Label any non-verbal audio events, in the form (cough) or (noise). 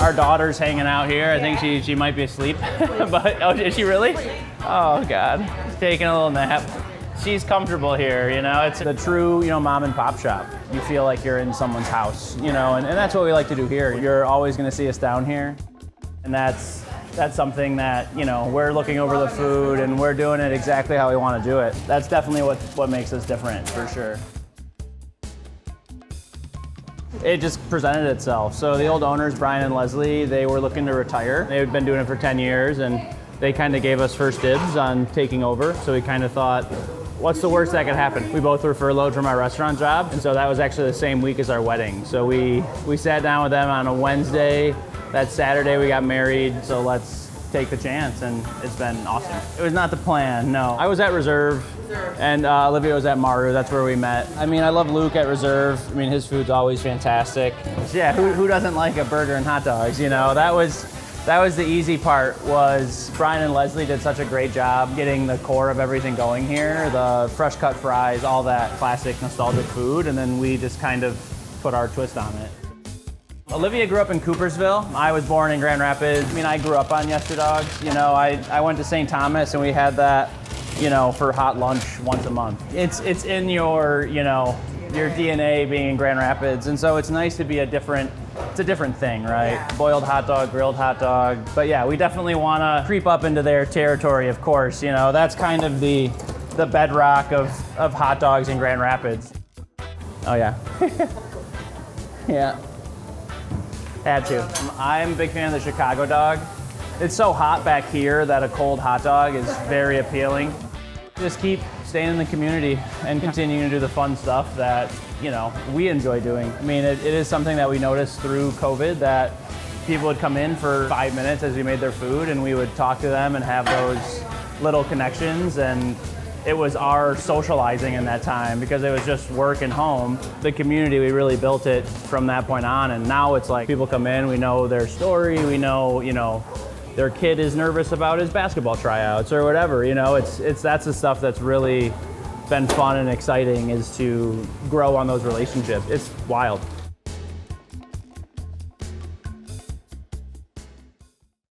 Our daughter's hanging out here. I think she, she might be asleep. (laughs) but oh, is she really? Oh God, She's taking a little nap. She's comfortable here, you know. It's the true, you know, mom and pop shop. You feel like you're in someone's house, you know, and, and that's what we like to do here. You're always going to see us down here, and that's that's something that you know we're looking over the food and we're doing it exactly how we want to do it. That's definitely what what makes us different for sure. It just presented itself. So the old owners, Brian and Leslie, they were looking to retire. They had been doing it for 10 years and they kind of gave us first dibs on taking over. So we kind of thought, what's the worst that could happen? We both were furloughed from our restaurant job, and so that was actually the same week as our wedding. So we we sat down with them on a Wednesday. That Saturday we got married. So let's take the chance, and it's been awesome. It was not the plan. No, I was at Reserve. And uh, Olivia was at Maru. That's where we met. I mean, I love Luke at Reserve. I mean, his food's always fantastic. Yeah, who, who doesn't like a burger and hot dogs? You know, that was that was the easy part was Brian and Leslie did such a great job getting the core of everything going here, the fresh cut fries, all that classic nostalgic food, and then we just kind of put our twist on it. Olivia grew up in Coopersville. I was born in Grand Rapids. I mean, I grew up on Yesterdogs. You know, I, I went to St. Thomas and we had that, you know, for hot lunch once a month. It's, it's in your, you know, your DNA being in Grand Rapids. And so it's nice to be a different, it's a different thing, right? Yeah. Boiled hot dog, grilled hot dog. But yeah, we definitely want to creep up into their territory, of course. You know, that's kind of the, the bedrock of, of hot dogs in Grand Rapids. Oh yeah. (laughs) yeah. Had to. I'm a big fan of the Chicago dog. It's so hot back here that a cold hot dog is very appealing. Just keep staying in the community and continuing to do the fun stuff that, you know, we enjoy doing. I mean, it, it is something that we noticed through COVID that people would come in for five minutes as we made their food and we would talk to them and have those little connections and it was our socializing in that time because it was just work and home. The community, we really built it from that point on. And now it's like people come in, we know their story, we know, you know, their kid is nervous about his basketball tryouts or whatever. You know, it's, it's that's the stuff that's really been fun and exciting is to grow on those relationships. It's wild.